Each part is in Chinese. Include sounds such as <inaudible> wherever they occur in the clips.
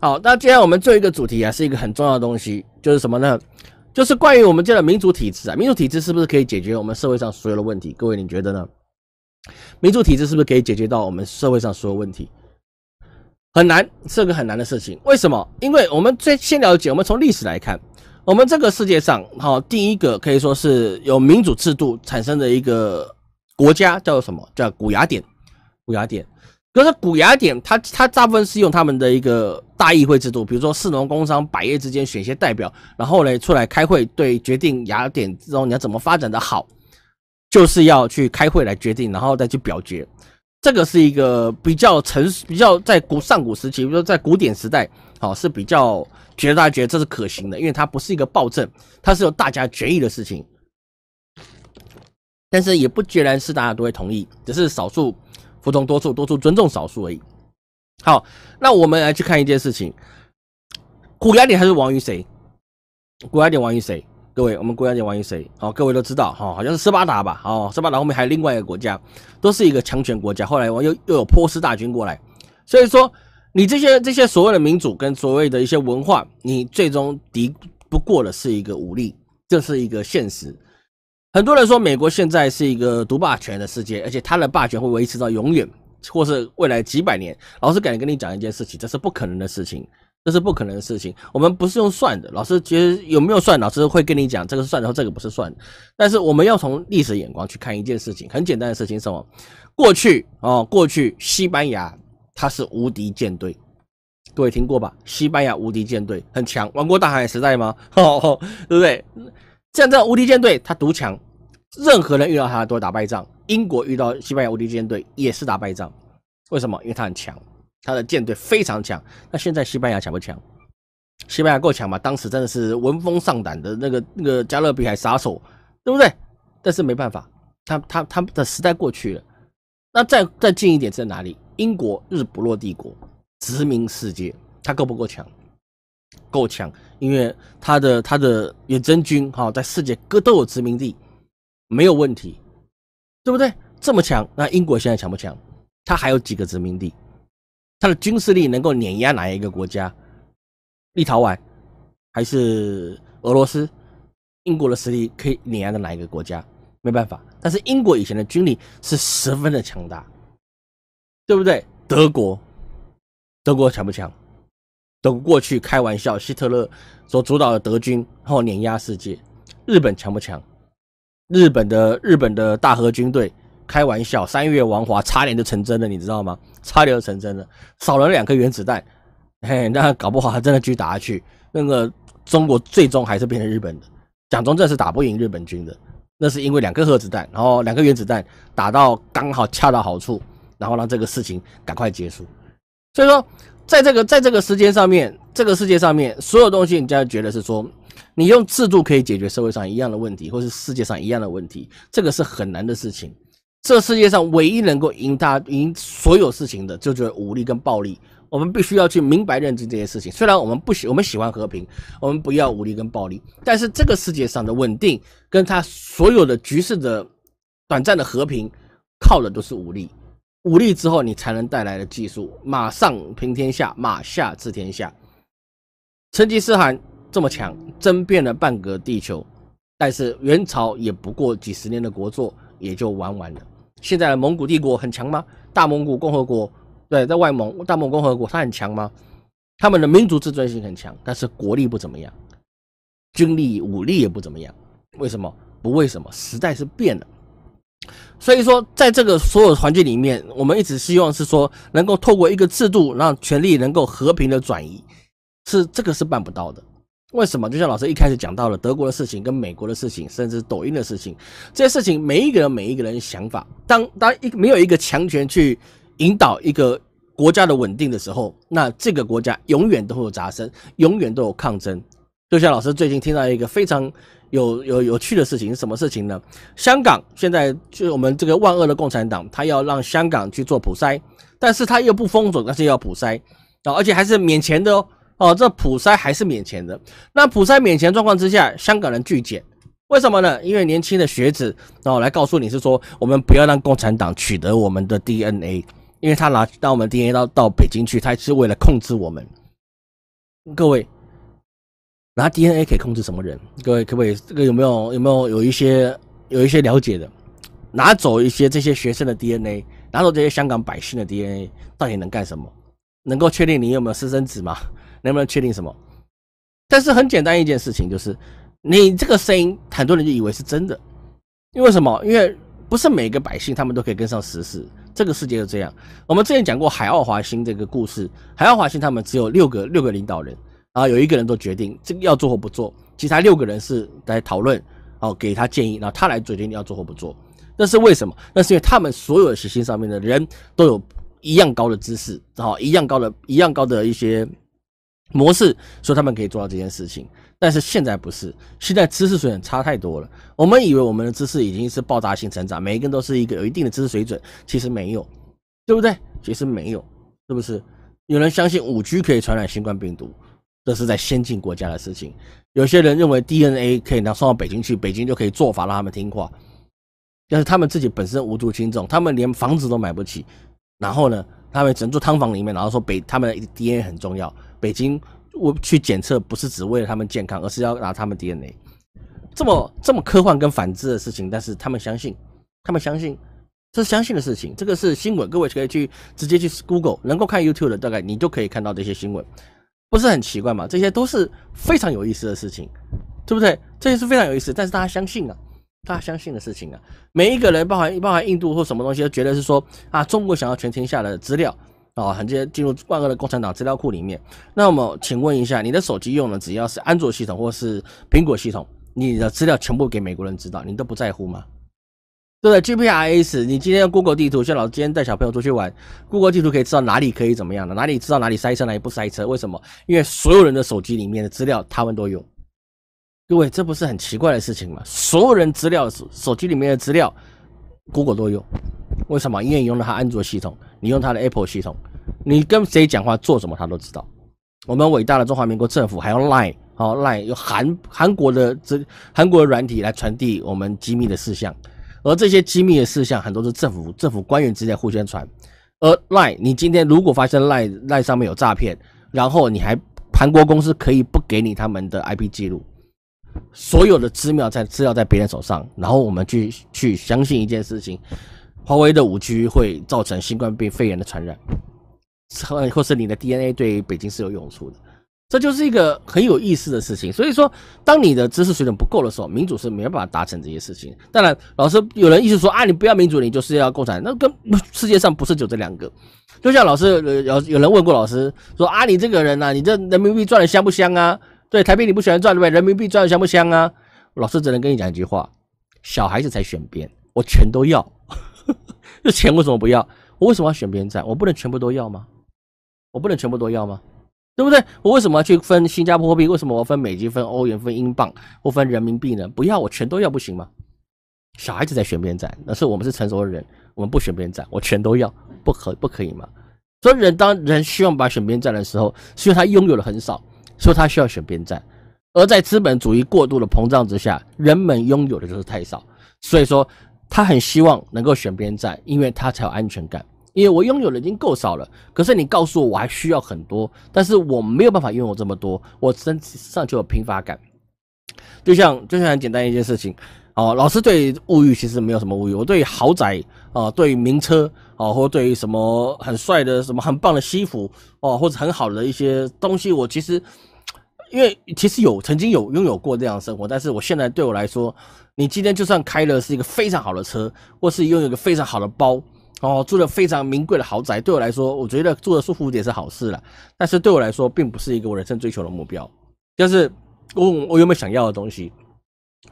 好，那接下来我们最后一个主题啊，是一个很重要的东西，就是什么呢？就是关于我们这样的民主体制啊，民主体制是不是可以解决我们社会上所有的问题？各位你觉得呢？民主体制是不是可以解决到我们社会上所有问题？很难，是个很难的事情。为什么？因为我们最先了解，我们从历史来看，我们这个世界上，好，第一个可以说是有民主制度产生的一个国家叫做什么？叫古雅典。古雅典。可是古雅典，它它大部分是用他们的一个大议会制度，比如说士农工商百业之间选一些代表，然后呢出来开会，对决定雅典之后你要怎么发展的好，就是要去开会来决定，然后再去表决。这个是一个比较成比较在古上古时期，比如说在古典时代，好是比较觉得大家觉得这是可行的，因为它不是一个暴政，它是有大家决议的事情。但是也不决然是大家都会同意，只是少数。服从多数，多数尊重少数而已。好，那我们来去看一件事情：古雅典还是亡于谁？古雅典亡于谁？各位，我们古雅典亡于谁？好，各位都知道哈，好像是斯巴达吧？哦，斯巴达后面还有另外一个国家，都是一个强权国家。后来我又又有波斯大军过来，所以说你这些这些所谓的民主跟所谓的一些文化，你最终敌不过的是一个武力，这是一个现实。很多人说美国现在是一个独霸权的世界，而且它的霸权会维持到永远，或是未来几百年。老师敢跟你讲一件事情，这是不可能的事情，这是不可能的事情。我们不是用算的，老师觉得有没有算，老师会跟你讲这个是算的，这个不是算的。但是我们要从历史眼光去看一件事情，很简单的事情，什么？过去哦，过去西班牙它是无敌舰队，各位听过吧？西班牙无敌舰队很强，王国大海时代吗？对 <laughs> 不对？像这样无敌舰队，它独强，任何人遇到他都会打败仗。英国遇到西班牙无敌舰队也是打败仗，为什么？因为他很强，他的舰队非常强。那现在西班牙强不强？西班牙够强吗？当时真的是闻风丧胆的那个那个加勒比海杀手，对不对？但是没办法，他他他的时代过去了。那再再近一点在哪里？英国日不落帝国，殖民世界，他够不够强？够强，因为他的他的远征军哈，在世界各都有殖民地，没有问题，对不对？这么强，那英国现在强不强？他还有几个殖民地？他的军事力能够碾压哪一个国家？立陶宛还是俄罗斯？英国的实力可以碾压的哪一个国家？没办法。但是英国以前的军力是十分的强大，对不对？德国，德国强不强？德国过去开玩笑，希特勒所主导的德军然后碾压世界。日本强不强？日本的日本的大和军队开玩笑，三月王华差点就成真了，你知道吗？差点就成真了，少了两颗原子弹，嘿，那搞不好还真的继续打下去。那个中国最终还是变成日本的。蒋中正是打不赢日本军的，那是因为两颗核子弹，然后两颗原子弹打到刚好恰到好处，然后让这个事情赶快结束。所以说。在这个在这个时间上面，这个世界上面，所有东西，人家觉得是说，你用制度可以解决社会上一样的问题，或是世界上一样的问题，这个是很难的事情。这世界上唯一能够赢他赢所有事情的，就就是武力跟暴力。我们必须要去明白认知这些事情。虽然我们不喜，我们喜欢和平，我们不要武力跟暴力，但是这个世界上的稳定，跟他所有的局势的短暂的和平，靠的都是武力。武力之后，你才能带来的技术，马上平天下，马下治天下。成吉思汗这么强，争遍了半个地球，但是元朝也不过几十年的国祚，也就玩完了。现在的蒙古帝国很强吗？大蒙古共和国，对，在外蒙大蒙古共和国，它很强吗？他们的民族自尊心很强，但是国力不怎么样，军力武力也不怎么样。为什么？不为什么？时代是变了。所以说，在这个所有环境里面，我们一直希望是说，能够透过一个制度，让权力能够和平的转移，是这个是办不到的。为什么？就像老师一开始讲到了德国的事情、跟美国的事情，甚至抖音的事情，这些事情，每一个人每一个人想法，当当一没有一个强权去引导一个国家的稳定的时候，那这个国家永远都会有杂声，永远都有抗争。就像老师最近听到一个非常。有有有趣的事情什么事情呢？香港现在就我们这个万恶的共产党，他要让香港去做普筛，但是他又不封锁，但是要普筛啊，而且还是免钱的哦哦，这普筛还是免钱的。那普筛免钱状况之下，香港人拒检，为什么呢？因为年轻的学子然哦来告诉你是说，我们不要让共产党取得我们的 DNA，因为他拿到我们 DNA 到到北京去，他是为了控制我们。各位，拿 DNA 可以控制什么人？各位可不可以？这个有没有有没有有一些有一些了解的？拿走一些这些学生的 DNA，拿走这些香港百姓的 DNA，到底能干什么？能够确定你有没有私生子吗？能不能确定什么？但是很简单一件事情就是，你这个声音很多人就以为是真的，因为什么？因为不是每个百姓他们都可以跟上时事，这个世界就这样。我们之前讲过海奥华星这个故事，海奥华星他们只有六个六个领导人，然后有一个人都决定这个要做或不做，其他六个人是在讨论，哦给他建议，然后他来决定要做或不做。那是为什么？那是因为他们所有的行星上面的人都有一样高的知识，后一样高的一样高的一些模式，所以他们可以做到这件事情。但是现在不是，现在知识水准差太多了。我们以为我们的知识已经是爆炸性成长，每一个人都是一个有一定的知识水准，其实没有，对不对？其实没有，是不是？有人相信五 G 可以传染新冠病毒，这是在先进国家的事情。有些人认为 DNA 可以拿送到北京去，北京就可以做法让他们听话。但是他们自己本身无足轻重，他们连房子都买不起，然后呢，他们只能住汤房里面，然后说北他们的 DNA 很重要，北京我去检测不是只为了他们健康，而是要拿他们 DNA，这么这么科幻跟反智的事情，但是他们相信，他们相信，这是相信的事情，这个是新闻，各位可以去直接去 Google，能够看 YouTube 的大概你就可以看到这些新闻，不是很奇怪吗？这些都是非常有意思的事情，对不对？这些是非常有意思，但是大家相信啊。大家相信的事情啊，每一个人，包含包含印度或什么东西，都觉得是说啊，中国想要全天下的资料啊，直接进入万恶的共产党资料库里面。那么，请问一下，你的手机用的只要是安卓系统或是苹果系统，你的资料全部给美国人知道，你都不在乎吗？对不对？GPS，你今天 Google 地图，像老师今天带小朋友出去玩，Google 地图可以知道哪里可以怎么样的，哪里知道哪里塞车，哪里不塞车？为什么？因为所有人的手机里面的资料，他们都有。各位，这不是很奇怪的事情吗？所有人资料手手机里面的资料，Google 都有。为什么？因为你用了它安卓系统，你用它的 Apple 系统，你跟谁讲话、做什么，他都知道。我们伟大的中华民国政府还用 Line，好 Line 用韩韩国的这韩国的软体来传递我们机密的事项，而这些机密的事项很多是政府政府官员之间互相传。而 Line，你今天如果发现 Line Line 上面有诈骗，然后你还韩国公司可以不给你他们的 IP 记录。所有的资料在资料在别人手上，然后我们去去相信一件事情：华为的五 G 会造成新冠病肺炎的传染，或或是你的 DNA 对北京是有用处的，这就是一个很有意思的事情。所以说，当你的知识水准不够的时候，民主是没有办法达成这些事情。当然，老师有人一直说啊，你不要民主，你就是要共产，那跟世界上不是就这两个。就像老师有有人问过老师说啊，你这个人呐，你这人民币赚的香不香啊？对台币你不喜欢赚对不对？人民币赚的香不香啊？老师只能跟你讲一句话：小孩子才选边，我全都要。<laughs> 这钱为什么不要？我为什么要选边站？我不能全部都要吗？我不能全部都要吗？对不对？我为什么要去分新加坡币？为什么我分美金、分欧元、分英镑或分人民币呢？不要，我全都要不行吗？小孩子在选边站，那是我们是成熟的人，我们不选边站，我全都要，不可不可以吗？所以人当人希望把选边站的时候，是因为他拥有的很少。所以他需要选边站，而在资本主义过度的膨胀之下，人们拥有的就是太少。所以说，他很希望能够选边站，因为他才有安全感。因为我拥有的已经够少了，可是你告诉我我还需要很多，但是我没有办法拥有这么多，我身上就有贫乏感。就像就像很简单一件事情哦，老师对物欲其实没有什么物欲，我对豪宅啊，对名车。哦，或对什么很帅的、什么很棒的西服哦，或者很好的一些东西，我其实因为其实有曾经有拥有过这样的生活，但是我现在对我来说，你今天就算开了是一个非常好的车，或是拥有一个非常好的包哦，住了非常名贵的豪宅，对我来说，我觉得住的舒服点是好事了。但是对我来说，并不是一个我人生追求的目标。就是我我有没有想要的东西？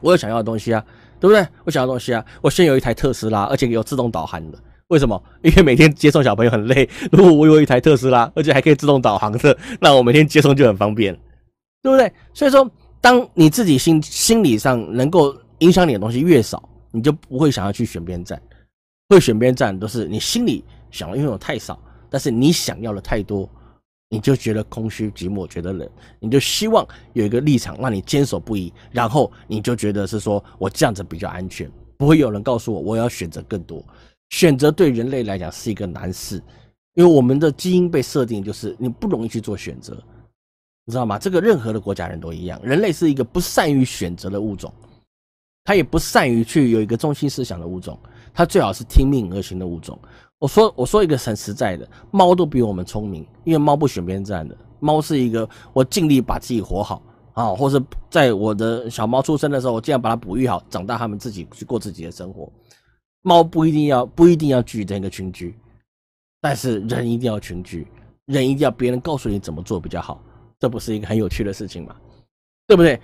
我有想要的东西啊，对不对？我想要东西啊，我现有一台特斯拉，而且有自动导航的。为什么？因为每天接送小朋友很累。如果我有一台特斯拉，而且还可以自动导航的，那我每天接送就很方便，对不对？所以说，当你自己心心理上能够影响你的东西越少，你就不会想要去选边站。会选边站都是你心里想要拥有太少，但是你想要的太多，你就觉得空虚寂寞，觉得冷，你就希望有一个立场让你坚守不移，然后你就觉得是说我这样子比较安全，不会有人告诉我我要选择更多。选择对人类来讲是一个难事，因为我们的基因被设定就是你不容易去做选择。你知道吗？这个任何的国家人都一样，人类是一个不善于选择的物种，他也不善于去有一个中心思想的物种，他最好是听命而行的物种。我说我说一个很实在的，猫都比我们聪明，因为猫不选边站的。猫是一个我尽力把自己活好啊，或者在我的小猫出生的时候，我尽量把它哺育好，长大它们自己去过自己的生活。猫不一定要不一定要聚在一个群居，但是人一定要群居，人一定要别人告诉你怎么做比较好。这不是一个很有趣的事情吗？对不对？